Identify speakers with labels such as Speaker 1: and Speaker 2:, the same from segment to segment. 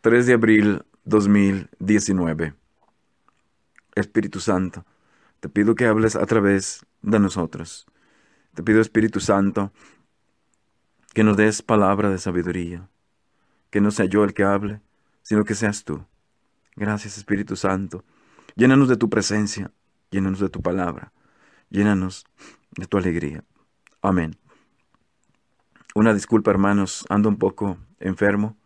Speaker 1: 3 de abril 2019. Espíritu Santo, te pido que hables a través de nosotros. Te pido, Espíritu Santo, que nos des palabra de sabiduría, que no sea yo el que hable, sino que seas tú. Gracias, Espíritu Santo. Llénanos de tu presencia, llénanos de tu palabra, llénanos de tu alegría. Amén. Una disculpa, hermanos, ando un poco enfermo,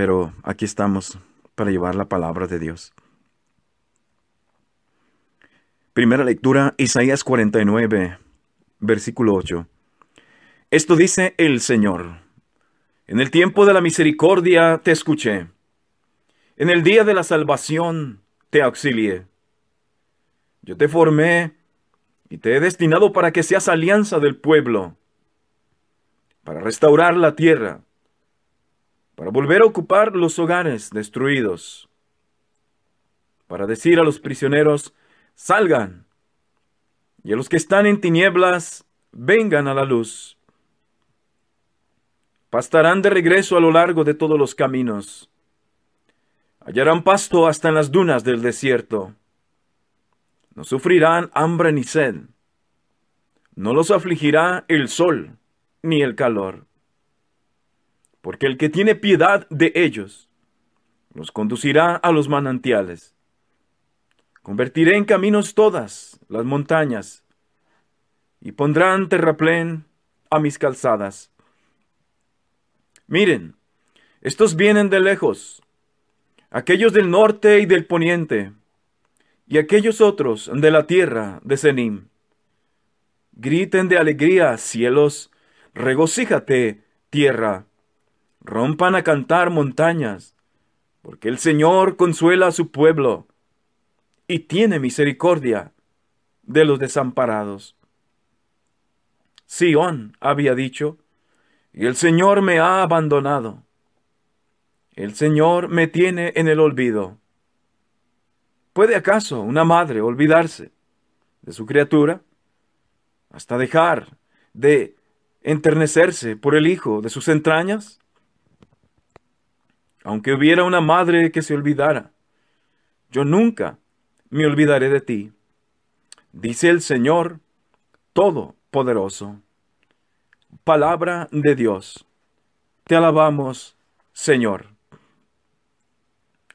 Speaker 1: pero aquí estamos para llevar la palabra de Dios. Primera lectura, Isaías 49, versículo 8. Esto dice el Señor. En el tiempo de la misericordia te escuché. En el día de la salvación te auxilié. Yo te formé y te he destinado para que seas alianza del pueblo, para restaurar la tierra, para volver a ocupar los hogares destruidos, para decir a los prisioneros, salgan, y a los que están en tinieblas, vengan a la luz. Pastarán de regreso a lo largo de todos los caminos. Hallarán pasto hasta en las dunas del desierto. No sufrirán hambre ni sed. No los afligirá el sol ni el calor. Porque el que tiene piedad de ellos los conducirá a los manantiales. Convertiré en caminos todas las montañas y pondrán terraplén a mis calzadas. Miren, estos vienen de lejos, aquellos del norte y del poniente, y aquellos otros de la tierra de Zenim. Griten de alegría, cielos, regocíjate, tierra, rompan a cantar montañas, porque el Señor consuela a su pueblo y tiene misericordia de los desamparados. Sión había dicho, y el Señor me ha abandonado. El Señor me tiene en el olvido. ¿Puede acaso una madre olvidarse de su criatura hasta dejar de enternecerse por el hijo de sus entrañas? Aunque hubiera una madre que se olvidara, yo nunca me olvidaré de ti. Dice el Señor Todopoderoso palabra de Dios. Te alabamos, Señor.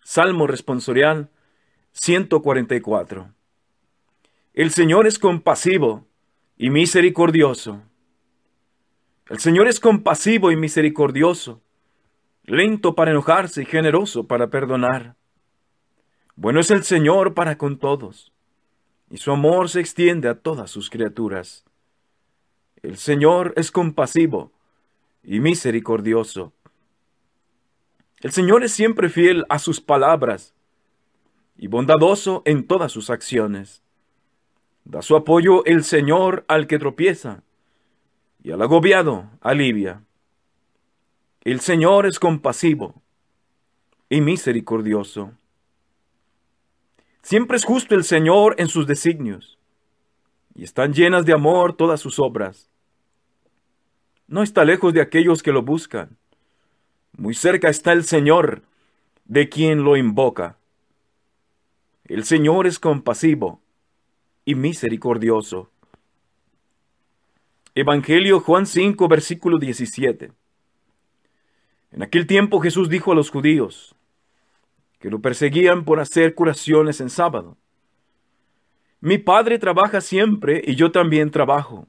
Speaker 1: Salmo responsorial 144. El Señor es compasivo y misericordioso. El Señor es compasivo y misericordioso, lento para enojarse y generoso para perdonar. Bueno es el Señor para con todos, y su amor se extiende a todas sus criaturas. El Señor es compasivo y misericordioso. El Señor es siempre fiel a sus palabras y bondadoso en todas sus acciones. Da su apoyo el Señor al que tropieza y al agobiado alivia. El Señor es compasivo y misericordioso. Siempre es justo el Señor en sus designios, y están llenas de amor todas sus obras. No está lejos de aquellos que lo buscan. Muy cerca está el Señor de quien lo invoca. El Señor es compasivo y misericordioso. Evangelio Juan 5, versículo 17. En aquel tiempo Jesús dijo a los judíos que lo perseguían por hacer curaciones en sábado. Mi Padre trabaja siempre y yo también trabajo.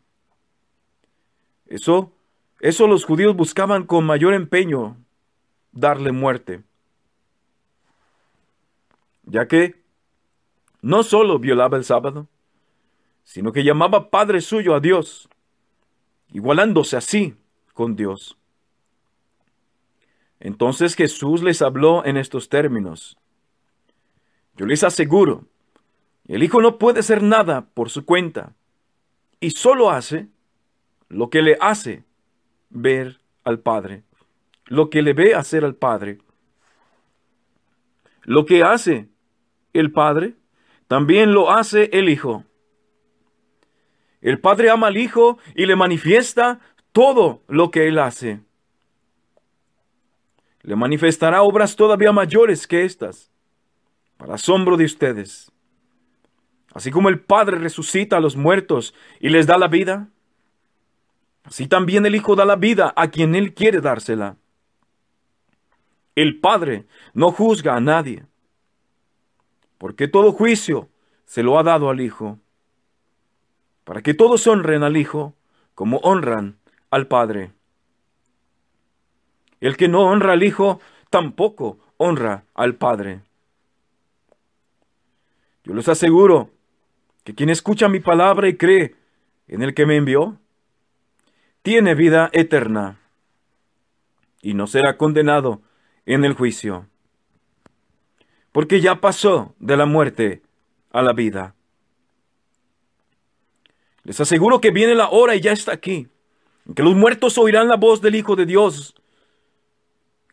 Speaker 1: Eso eso los judíos buscaban con mayor empeño darle muerte, ya que no solo violaba el sábado, sino que llamaba Padre suyo a Dios, igualándose así con Dios. Entonces Jesús les habló en estos términos. Yo les aseguro, el Hijo no puede hacer nada por su cuenta, y solo hace lo que le hace ver al Padre, lo que le ve hacer al Padre. Lo que hace el Padre, también lo hace el Hijo. El Padre ama al Hijo y le manifiesta todo lo que Él hace. Le manifestará obras todavía mayores que estas, para asombro de ustedes. Así como el Padre resucita a los muertos y les da la vida, así también el Hijo da la vida a quien Él quiere dársela. El Padre no juzga a nadie, porque todo juicio se lo ha dado al Hijo, para que todos honren al Hijo como honran al Padre. El que no honra al Hijo tampoco honra al Padre. Yo les aseguro que quien escucha mi palabra y cree en el que me envió, tiene vida eterna y no será condenado en el juicio, porque ya pasó de la muerte a la vida. Les aseguro que viene la hora y ya está aquí, en que los muertos oirán la voz del Hijo de Dios,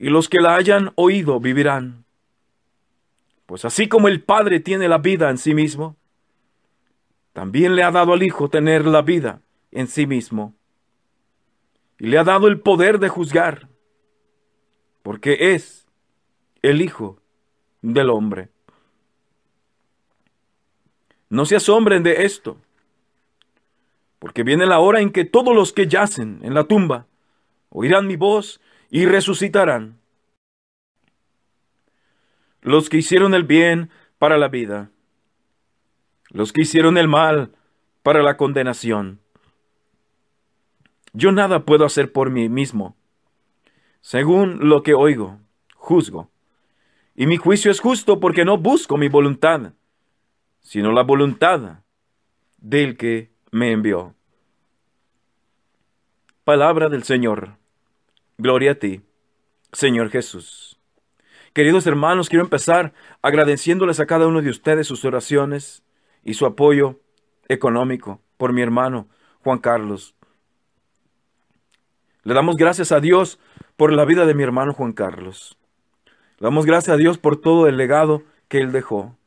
Speaker 1: y los que la hayan oído vivirán. Pues así como el Padre tiene la vida en sí mismo, también le ha dado al Hijo tener la vida en sí mismo. Y le ha dado el poder de juzgar, porque es el Hijo del hombre. No se asombren de esto, porque viene la hora en que todos los que yacen en la tumba oirán mi voz y resucitarán. Los que hicieron el bien para la vida los que hicieron el mal para la condenación. Yo nada puedo hacer por mí mismo. Según lo que oigo, juzgo. Y mi juicio es justo porque no busco mi voluntad, sino la voluntad del que me envió. Palabra del Señor. Gloria a ti, Señor Jesús. Queridos hermanos, quiero empezar agradeciéndoles a cada uno de ustedes sus oraciones, y su apoyo económico por mi hermano Juan Carlos. Le damos gracias a Dios por la vida de mi hermano Juan Carlos. Le damos gracias a Dios por todo el legado que él dejó,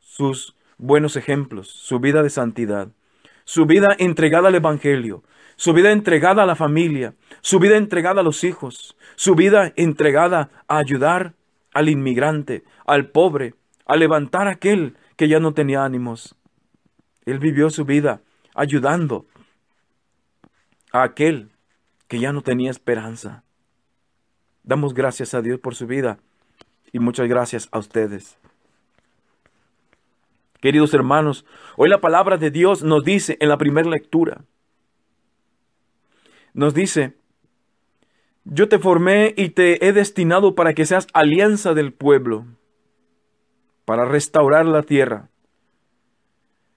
Speaker 1: sus buenos ejemplos, su vida de santidad, su vida entregada al Evangelio, su vida entregada a la familia, su vida entregada a los hijos, su vida entregada a ayudar al inmigrante, al pobre, a levantar a aquel que ya no tenía ánimos. Él vivió su vida ayudando a aquel que ya no tenía esperanza. Damos gracias a Dios por su vida y muchas gracias a ustedes. Queridos hermanos, hoy la palabra de Dios nos dice en la primera lectura, nos dice, yo te formé y te he destinado para que seas alianza del pueblo para restaurar la tierra,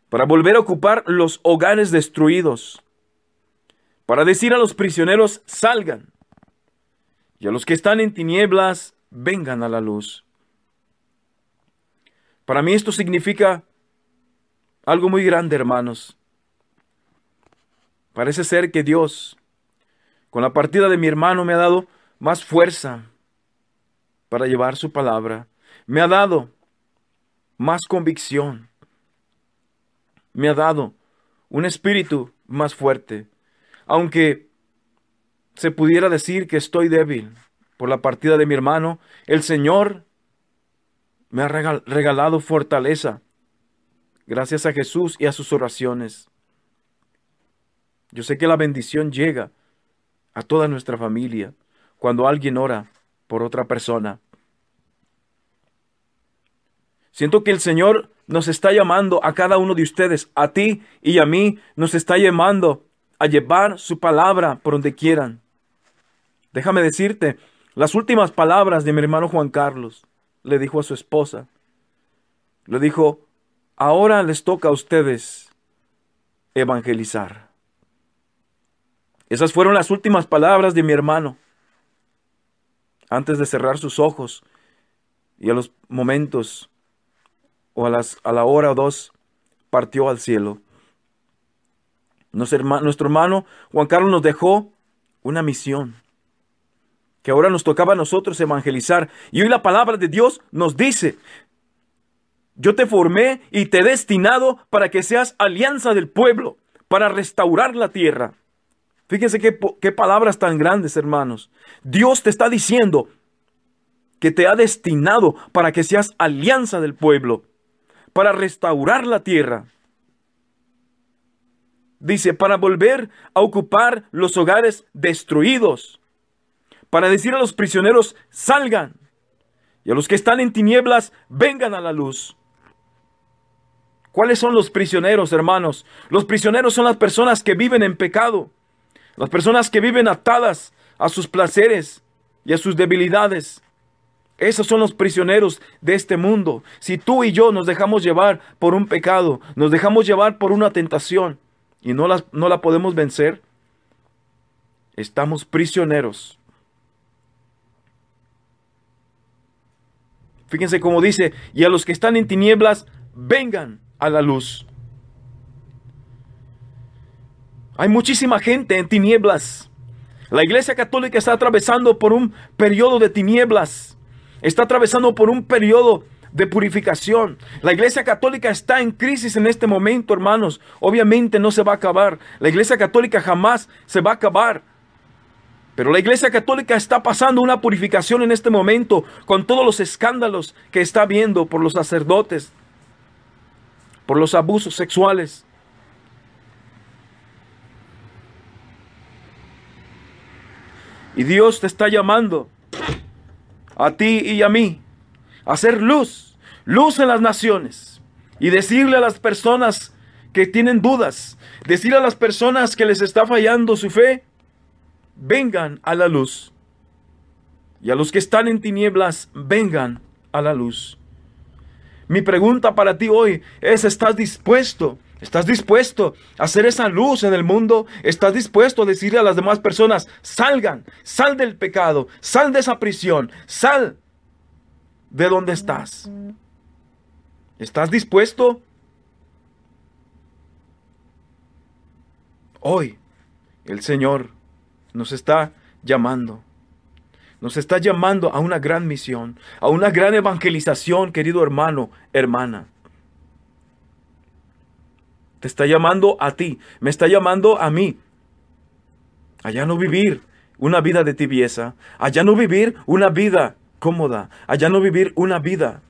Speaker 1: para volver a ocupar los hogares destruidos, para decir a los prisioneros salgan y a los que están en tinieblas vengan a la luz. Para mí esto significa algo muy grande, hermanos. Parece ser que Dios, con la partida de mi hermano, me ha dado más fuerza para llevar su palabra. Me ha dado más convicción. Me ha dado un espíritu más fuerte. Aunque se pudiera decir que estoy débil por la partida de mi hermano, el Señor me ha regalado fortaleza gracias a Jesús y a sus oraciones. Yo sé que la bendición llega a toda nuestra familia cuando alguien ora por otra persona. Siento que el Señor nos está llamando a cada uno de ustedes, a ti y a mí, nos está llamando a llevar su palabra por donde quieran. Déjame decirte, las últimas palabras de mi hermano Juan Carlos le dijo a su esposa, le dijo, ahora les toca a ustedes evangelizar. Esas fueron las últimas palabras de mi hermano antes de cerrar sus ojos y a los momentos o a, las, a la hora o dos partió al cielo. Nuestro hermano Juan Carlos nos dejó una misión que ahora nos tocaba a nosotros evangelizar. Y hoy la palabra de Dios nos dice, yo te formé y te he destinado para que seas alianza del pueblo, para restaurar la tierra. Fíjense qué, palabras tan grandes, hermanos. Dios te está diciendo, que te ha destinado para que seas alianza del pueblo, para restaurar la tierra. Dice, para volver a ocupar los hogares destruidos, para decir a los prisioneros, salgan, y a los que están en tinieblas, vengan a la luz. ¿Cuáles son los prisioneros, hermanos? Los prisioneros son las personas que viven en pecado, las personas que viven atadas a sus placeres y a sus debilidades. Esos son los prisioneros de este mundo. Si tú y yo nos dejamos llevar por un pecado, nos dejamos llevar por una tentación y no, no la podemos vencer, estamos prisioneros. Fíjense cómo dice, y a los que están en tinieblas, vengan a la luz. Hay muchísima gente en tinieblas. La Iglesia Católica está atravesando por un periodo de tinieblas. Está atravesando por un periodo de purificación. La Iglesia Católica está en crisis en este momento, hermanos. Obviamente no se va a acabar. La Iglesia Católica jamás se va a acabar. Pero la Iglesia Católica está pasando una purificación en este momento con todos los escándalos que está viendo por los sacerdotes, por los abusos sexuales. Y Dios te está llamando a ti y a mí a hacer luz, luz en las naciones y decirle a las personas que tienen dudas, decirle a las personas que les está fallando su fe, vengan a la luz. Y a los que están en tinieblas, vengan a la luz. Mi pregunta para ti hoy es, ¿estás dispuesto? ¿Estás dispuesto a hacer esa luz en el mundo? ¿Estás dispuesto a decirle a las demás personas, salgan, sal del pecado, sal de esa prisión, sal de donde estás? ¿Estás dispuesto? Hoy el Señor nos está llamando nos está llamando a una gran misión, a una gran evangelización, querido hermano, hermana. Te está llamando a ti, me está llamando a mí. Allá no vivir una vida de tibieza, allá no vivir una vida cómoda, allá no vivir una vida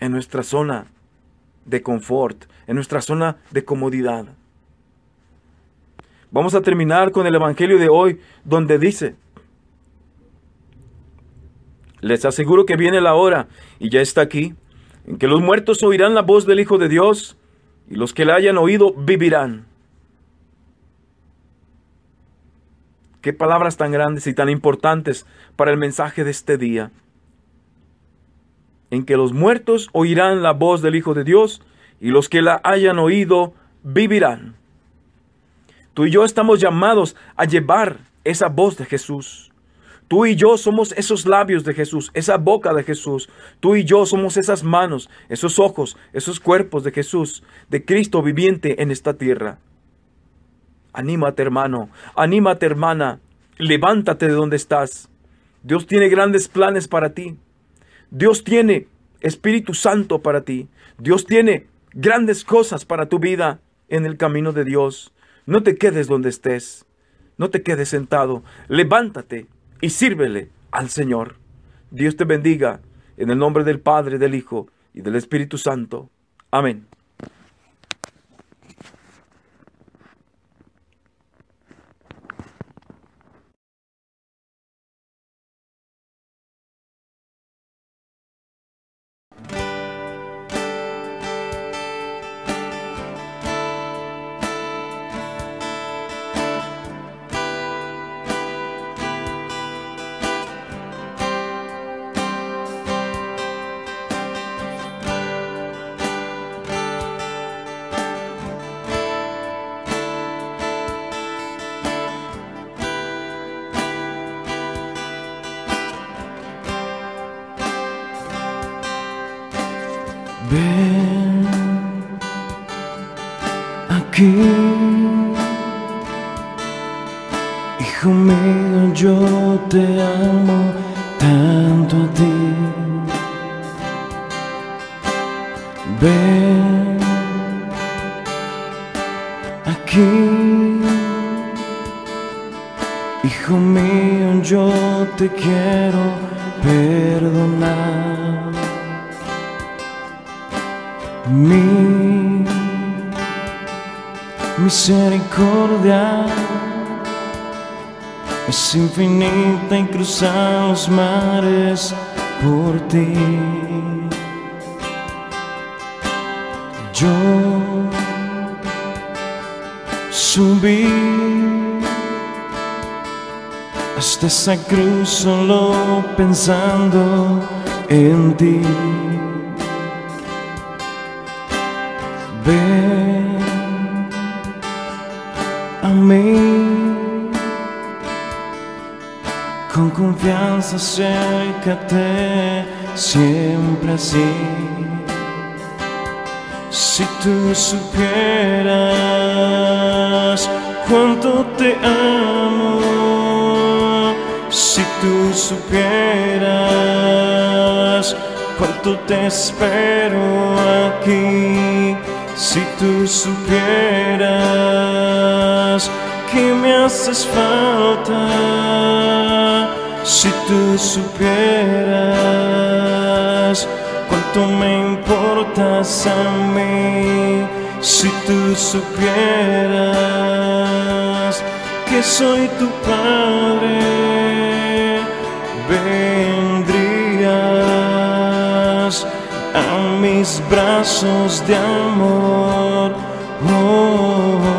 Speaker 1: en nuestra zona de confort, en nuestra zona de comodidad. Vamos a terminar con el Evangelio de hoy, donde dice, les aseguro que viene la hora, y ya está aquí, en que los muertos oirán la voz del Hijo de Dios, y los que la hayan oído vivirán. Qué palabras tan grandes y tan importantes para el mensaje de este día. En que los muertos oirán la voz del Hijo de Dios, y los que la hayan oído vivirán. Tú y yo estamos llamados a llevar esa voz de Jesús. Tú y yo somos esos labios de Jesús, esa boca de Jesús. Tú y yo somos esas manos, esos ojos, esos cuerpos de Jesús, de Cristo viviente en esta tierra. Anímate hermano, anímate hermana, levántate de donde estás. Dios tiene grandes planes para ti. Dios tiene Espíritu Santo para ti. Dios tiene grandes cosas para tu vida en el camino de Dios. No te quedes donde estés. No te quedes sentado. Levántate y sírvele al Señor. Dios te bendiga en el nombre del Padre, del Hijo y del Espíritu Santo. Amén.
Speaker 2: Hijo mío, yo te quiero perdonar. Mi misericordia es infinita y cruzar los mares por ti. Yo subí hasta esa cruz solo pensando en ti. Ven a mí con confianza, acércate siempre así. Si tú supieras cuánto te amo, supieras cuánto te espero aquí, si tú supieras que me haces falta, si tú supieras cuánto me importas a mí, si tú supieras que soy tu padre, mis brazos de amor. Oh,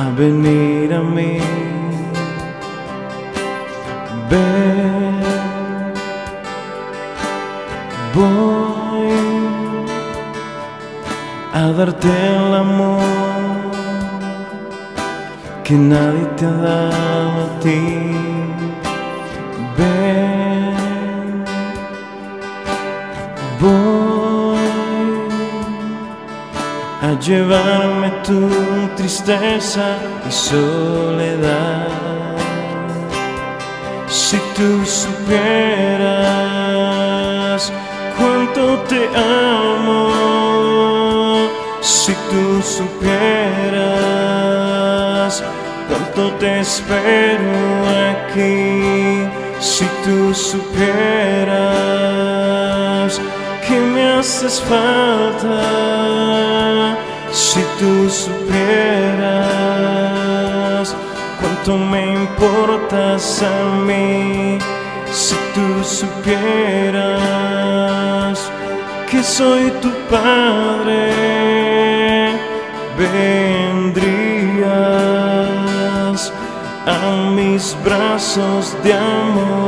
Speaker 2: a venir a mí. Ven, voy a darte el amor que nadie te ha dado tristeza y soledad. Si tú supieras cuánto te amo, si tú supieras cuánto te espero aquí, si tú supieras que me haces falta, tú supieras cuánto me importas a mí, si tú supieras que soy tu padre, vendrías a mis brazos de amor.